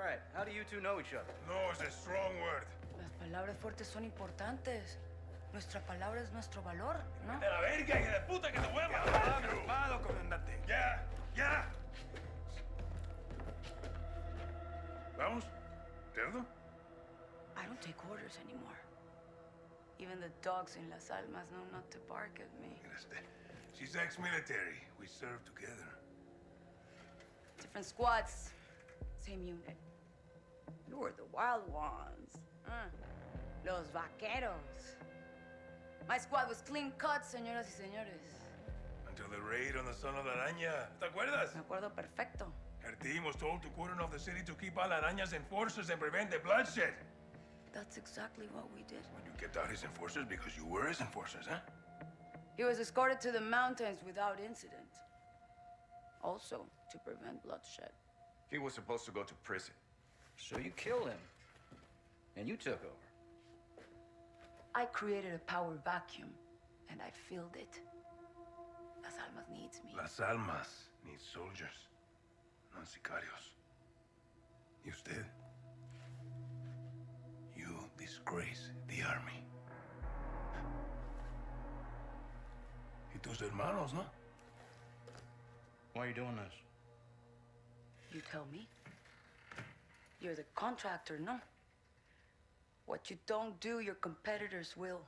All right, how do you two know each other? No is a strong word. Las palabras fuertes son importantes. Nuestra palabra es nuestro valor, ¿no? De la verga, hija de puta, que te voy a matar. Calmado, comandante. Ya, ya. ¿Vamos? ¿Cerdo? I don't take orders anymore. Even the dogs in Las Almas know not to bark at me. She's ex-military. We served together. Different squads, same unit. You were the wild ones. Huh? Los vaqueros. My squad was clean cut, señoras y señores. Until the raid on the Son of la Araña. ¿Te acuerdas? Me acuerdo perfecto. Her team was told to cordon off the city to keep all Araña's enforcers and prevent the bloodshed. That's exactly what we did. But you kept out his enforcers because you were his enforcers, huh? He was escorted to the mountains without incident. Also, to prevent bloodshed. He was supposed to go to prison. So you killed him. And you took over. I created a power vacuum, and I filled it. Las Almas needs me. Las Almas needs soldiers, not sicarios. ¿Y usted? You disgrace the army. Y tus hermanos, ¿no? Why are you doing this? You tell me. You're the contractor, no? What you don't do, your competitors will.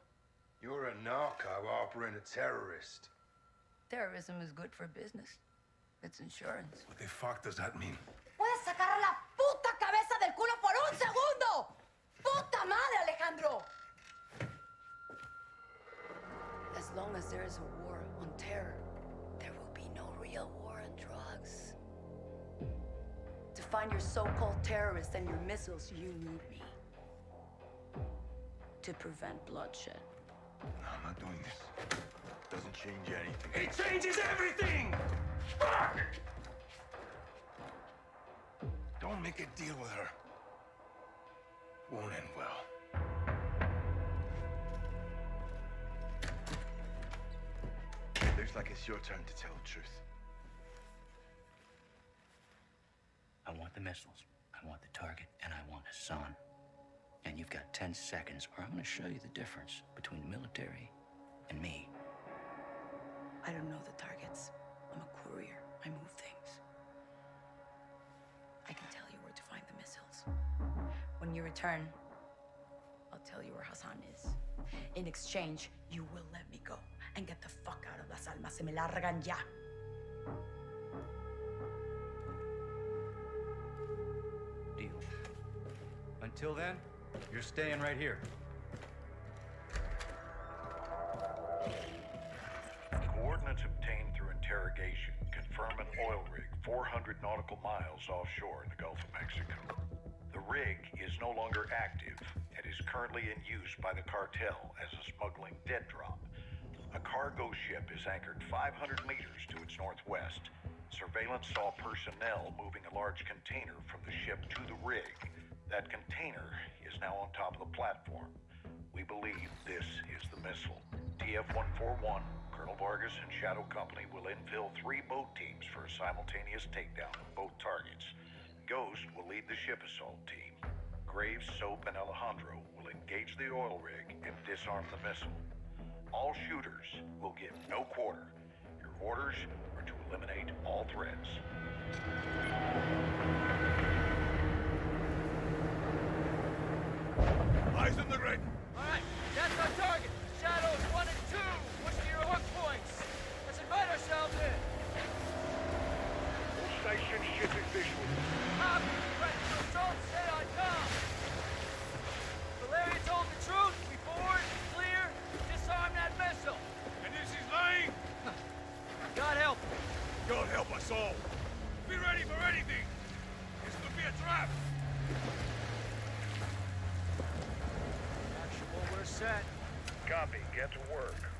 You're a narco harboring a terrorist. Terrorism is good for business. It's insurance. What the fuck does that mean? ¿Puedes sacar la puta cabeza del culo por un segundo? ¡Puta madre, Alejandro! As long as there is a war on terror, find your so-called terrorists and your missiles, you need me. To prevent bloodshed. No, I'm not doing this. It Doesn't change anything. It changes everything! Fuck! Don't make a deal with her. Won't end well. Looks like it's your turn to tell the truth. Missiles, I want the target, and I want Hassan. And you've got 10 seconds, or I'm gonna show you the difference between the military and me. I don't know the targets. I'm a courier. I move things. I can tell you where to find the missiles. When you return, I'll tell you where Hassan is. In exchange, you will let me go and get the fuck out of Las Almas. Se me largan ya. Deal. Until then, you're staying right here. Coordinates obtained through interrogation confirm an oil rig 400 nautical miles offshore in the Gulf of Mexico. The rig is no longer active and is currently in use by the cartel as a smuggling dead drop. A cargo ship is anchored 500 meters to its northwest. Surveillance saw personnel moving a large container from the ship to the rig. That container is now on top of the platform. We believe this is the missile. TF-141, Colonel Vargas and Shadow Company will infill three boat teams for a simultaneous takedown of both targets. Ghost will lead the ship assault team. Graves, Soap, and Alejandro will engage the oil rig and disarm the missile. All shooters will get no quarter. Your orders are to eliminate all threats. Eyes in the rig! All right, that's our target. Shadows one and two. Push to your hook points. Let's invite ourselves in. Station shipping visual. Copy. Ready to assault. Stay on com. Valeria told the truth. We board, clear, disarm that missile. And this is lying? God help. God help us all. Be ready for anything. This could be a trap. Actual, we're set. Copy. Get to work.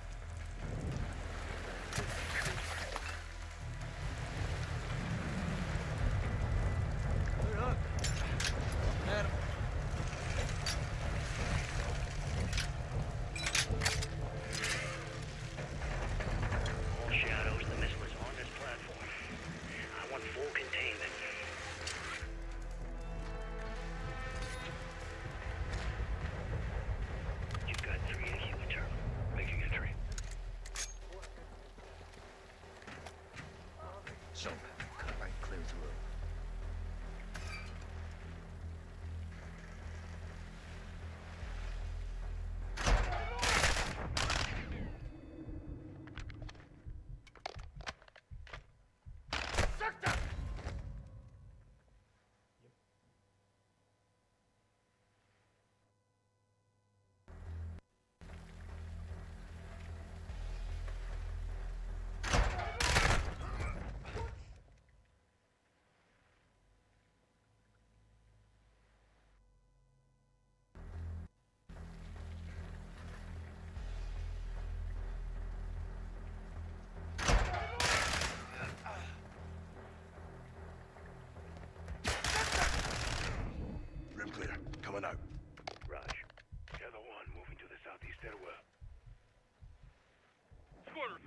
Sector!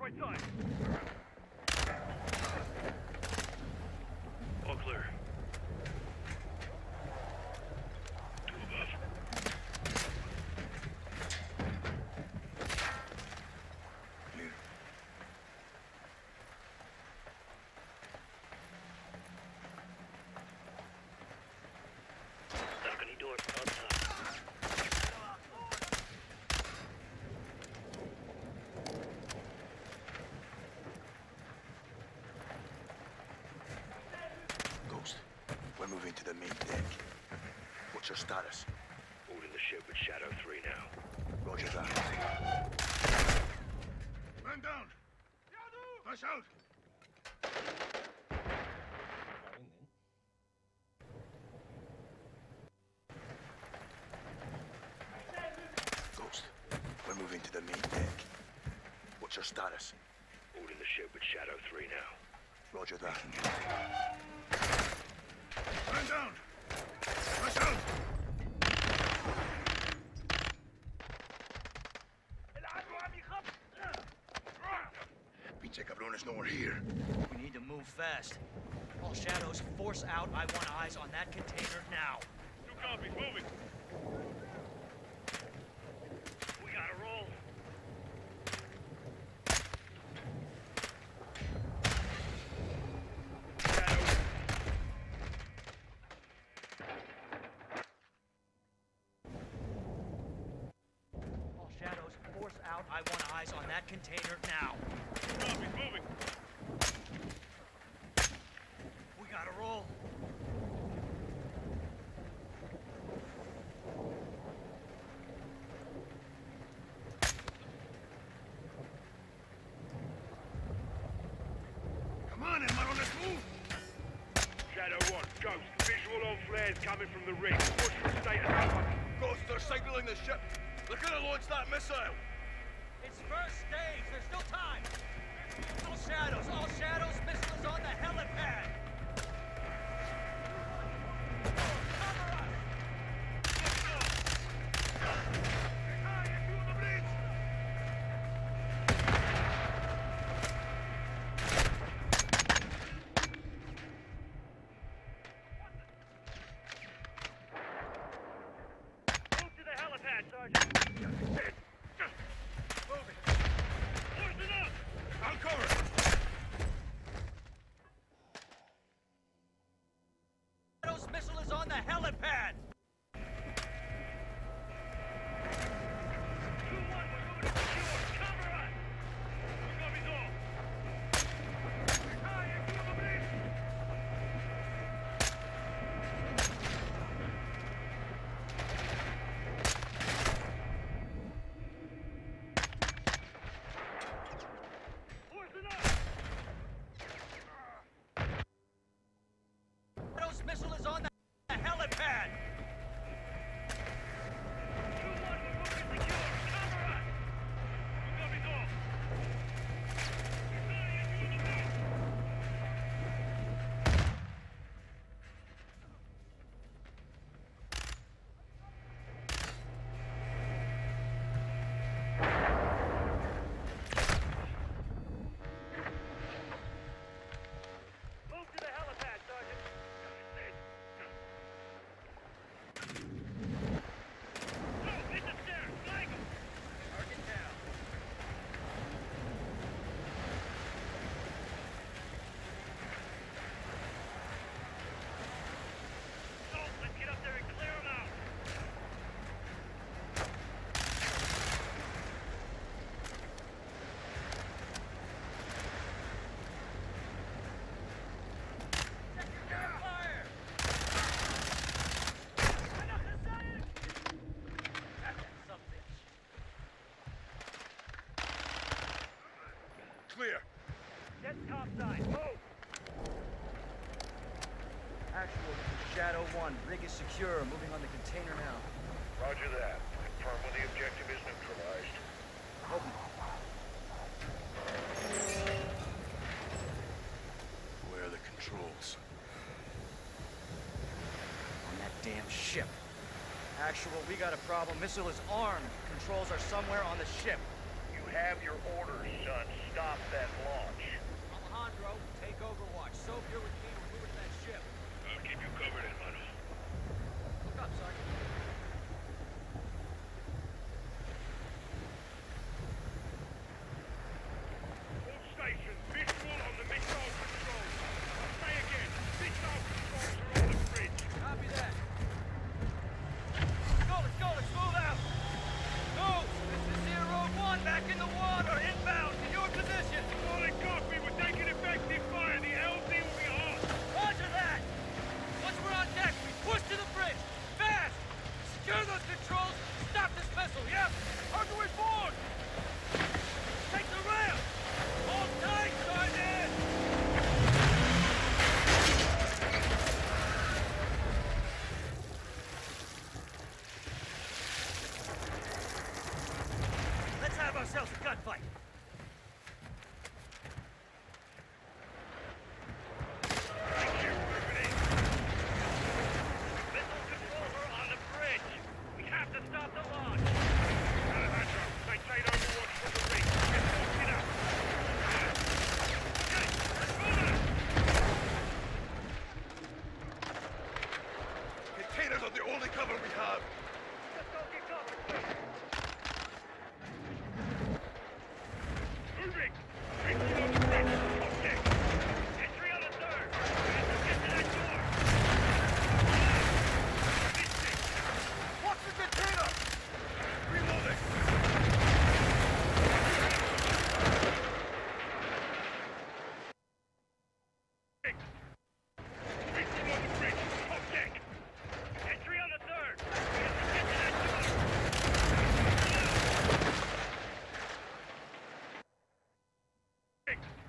Right side. All clear. Two above. Clear. Balcony door on top. Ghost, we're moving to the main deck. What's your status? Holding the ship with Shadow 3 now. Roger that. Man down! Flash out! Ghost, we're moving to the main deck. What's your status? Holding the ship with Shadow 3 now. Roger that. Man down! Flash out! Pinche cabrón is nowhere here. We need to move fast. All shadows, force out. I want eyes on that container now. Two copies, moving. We gotta roll. Shadow. All shadows, force out. I want eyes on that container now. Copies, moving. We gotta roll. Come on, hermano, let's move! Shadow 1, Ghost. Visual on flares coming from the rig. What's your status? Ghost, they're signaling the ship. They're gonna launch that missile. It's first stage. There's still time. All shadows, all shadows. Missile is on the helipad, Sergeant. Moving. Loosen up! I'll cover it! Shadows missile is on the helipad. Two one, we're moving to secure. Cover us! Two copies all. Loosen up! Shadows missile is on the the helipad. Two one, we're moving to secure. Cover us! Two copies all. Move to the helipad, Sergeant. No, hit the stairs. Flank 'em. Target down. So, let's get up there and clear 'em out. Fire. Clear. Topside. Move. Actual, Shadow 1. Rig is secure. Moving on the container now. Roger that. Confirm when the objective is neutralized. Open. Where are the controls? On that damn ship. Actual, we got a problem. Missile is armed. Controls are somewhere on the ship. You have your orders, son. Stop Soap, you're with me. We're moving that ship. I'll keep you covered Thanks.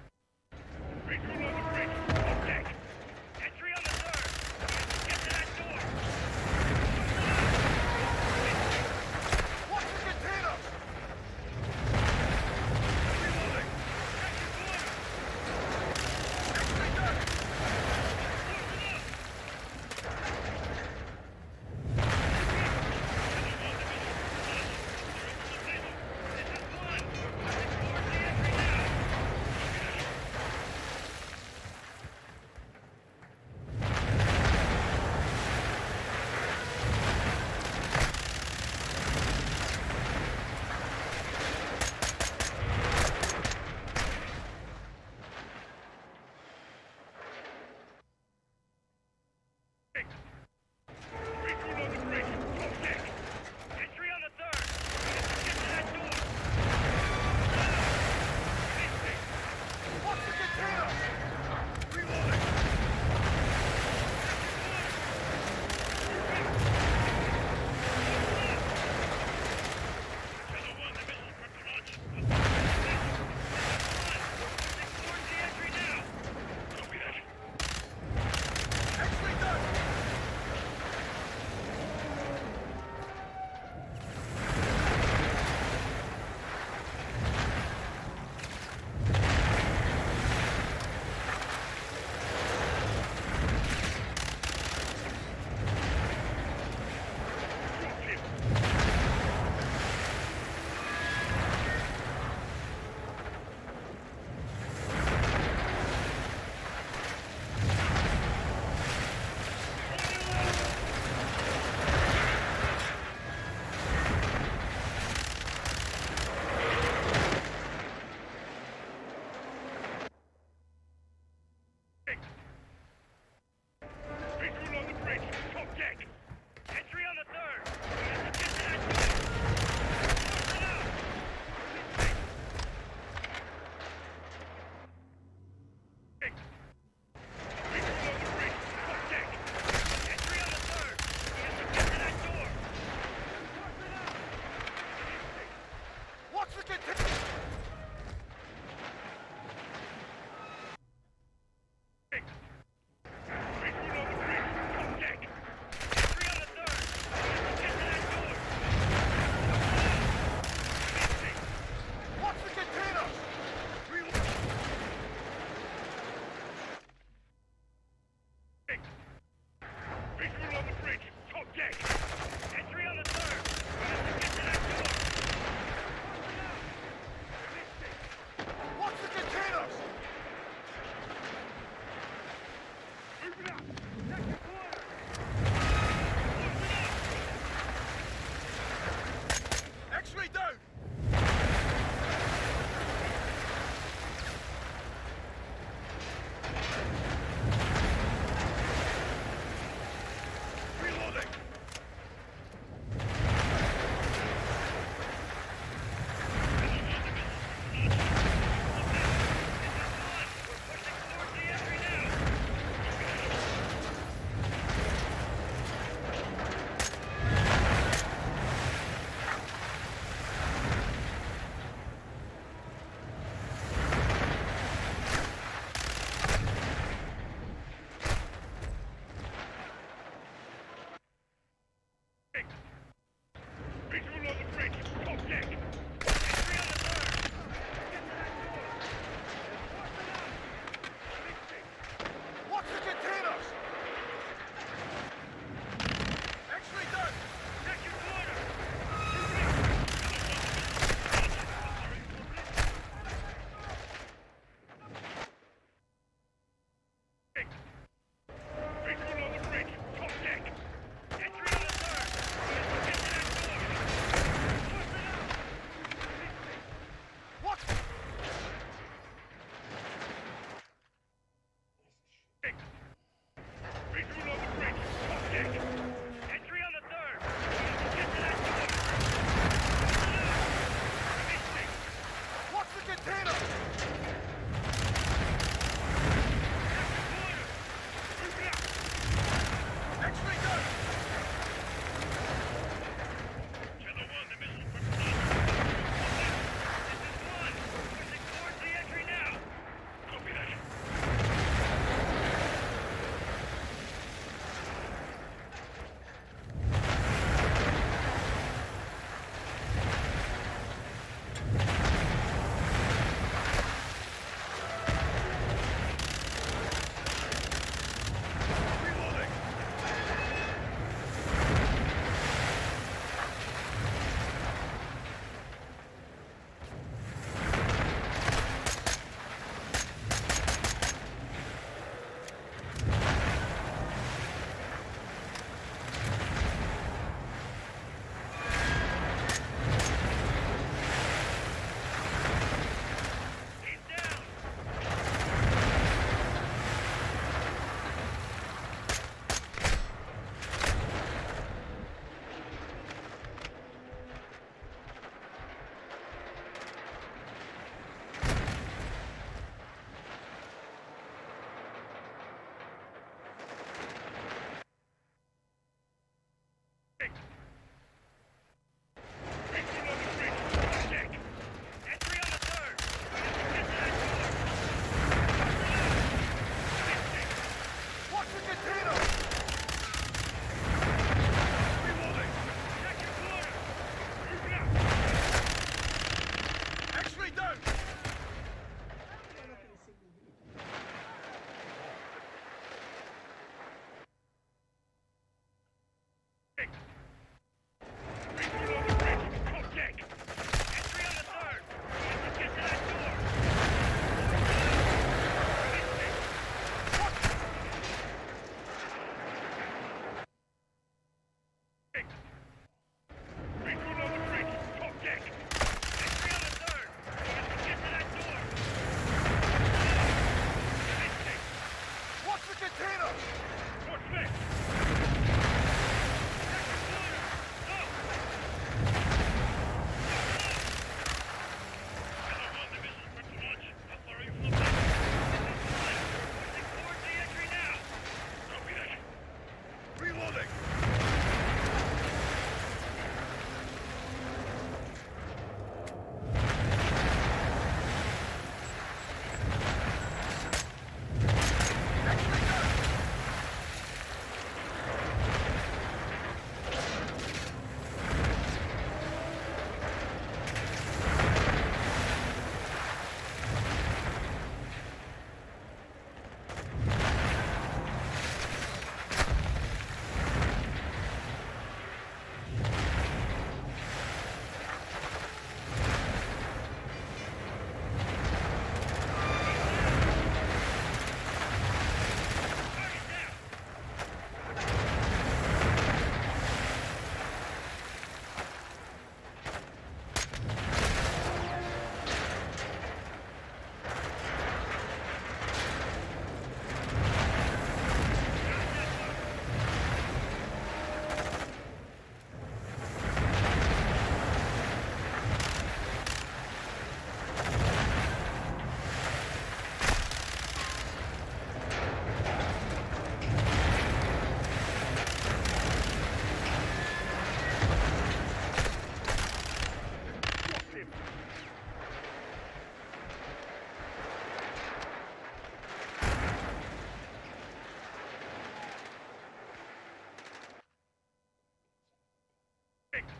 Perfect.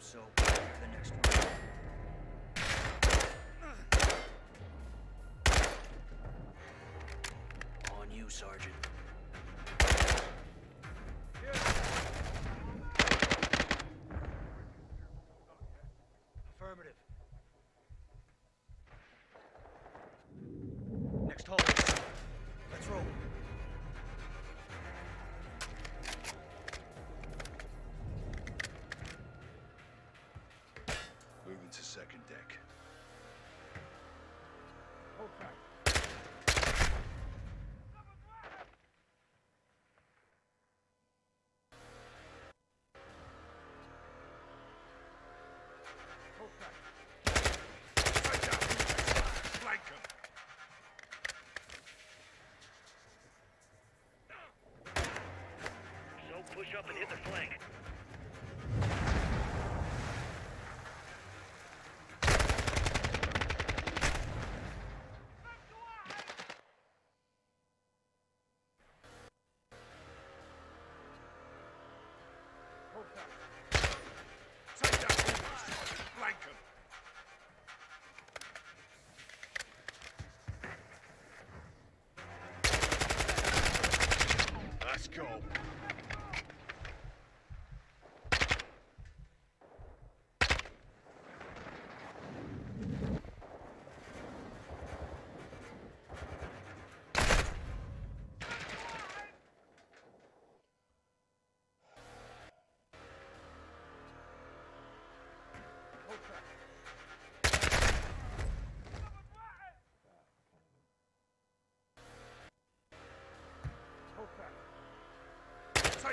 So the next one. Second deck. So push up and hit the flank.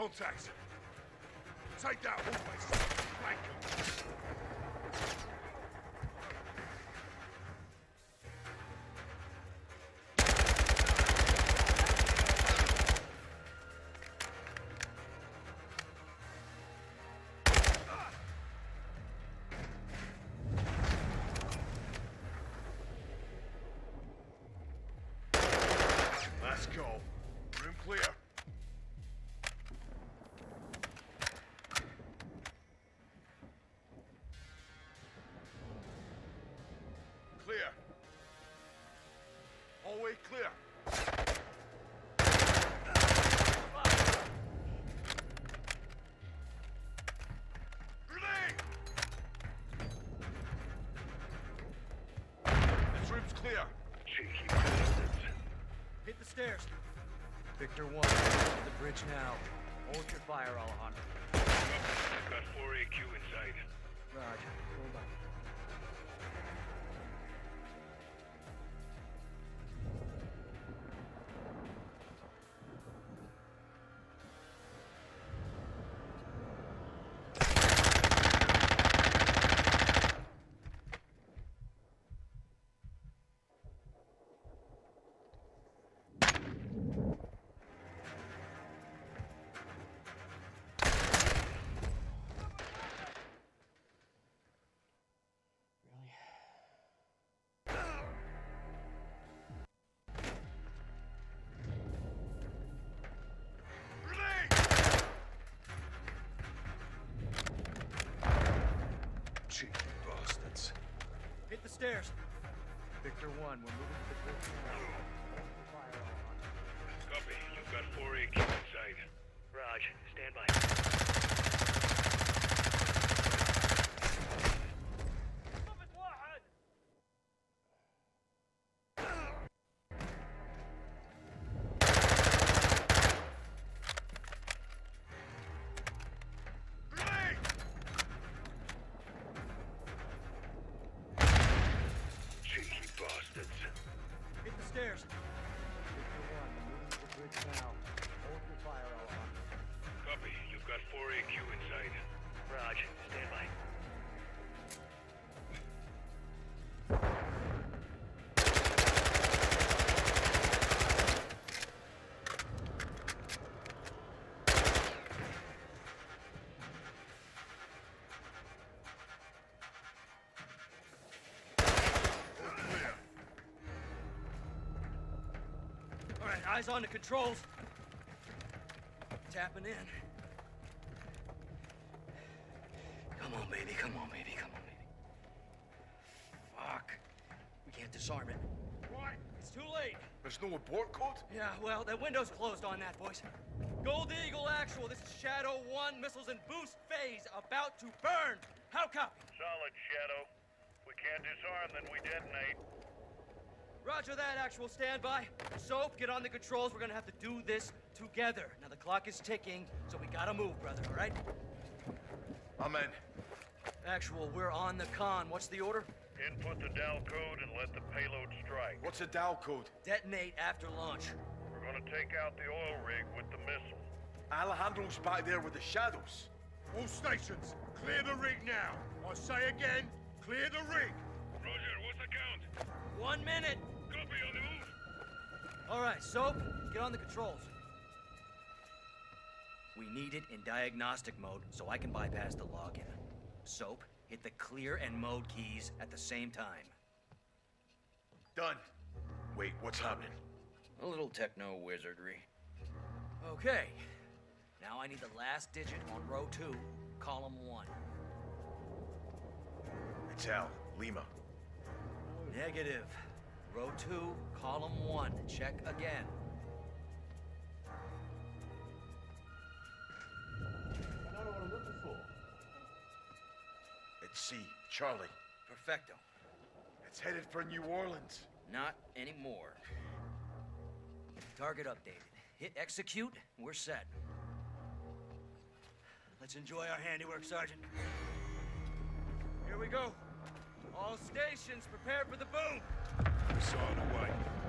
Contact. Take that hallway. Flank. Victor 1, to the bridge now. Hold your fire, Alejandro. Got 4 AQ inside. Roger. Hold on. Stairs. Victor 1, we're moving to the bridge now. Eyes on the controls. Tapping in. Come on, baby. Come on, baby. Come on, baby. Fuck. We can't disarm it. What? It's too late. There's no abort code? Yeah, well, that window's closed on that, boys. Gold Eagle Actual, this is Shadow 1, missiles in boost phase, about to burn. How copy? Solid, Shadow. We can't disarm, then we detonate. Roger that, Actual, standby. Soap, get on the controls. We're gonna have to do this together. Now, the clock is ticking, so we gotta move, brother, all right? I'm in. Actual, we're on the con. What's the order? Input the DAL code and let the payload strike. What's a DAL code? Detonate after launch. We're gonna take out the oil rig with the missile. Alejandro's back there with the shadows. All stations, clear the rig now. I say again, clear the rig. Roger, what's the count? One minute. Copy on the move. All right, Soap, get on the controls. We need it in diagnostic mode so I can bypass the login. Soap, hit the clear and mode keys at the same time. Done. Wait, what's happening? A little techno wizardry. Okay. Now I need the last digit on row two, column one. It's Al. Lima. Negative. Row two, column one. Check again. I don't know what I'm looking for. It's C. Charlie. Perfecto. It's headed for New Orleans. Not anymore. Target updated. Hit execute, we're set. Let's enjoy our handiwork, Sergeant. Here we go. All stations, prepare for the boom. It's on the way.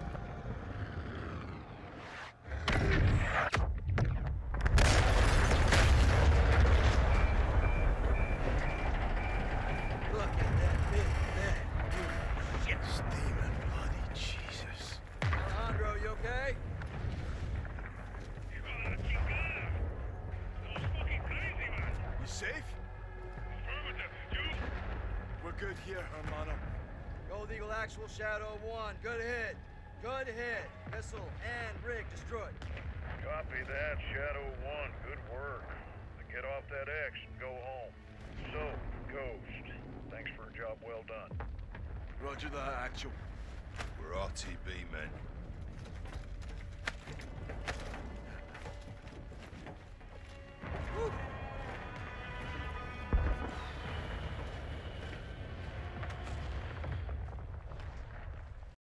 Good hit. Good hit. Missile and rig destroyed. Copy that, Shadow 1. Good work. Now get off that X and go home. So, Ghost, thanks for a job well done. Roger that, actual. We're RTB men.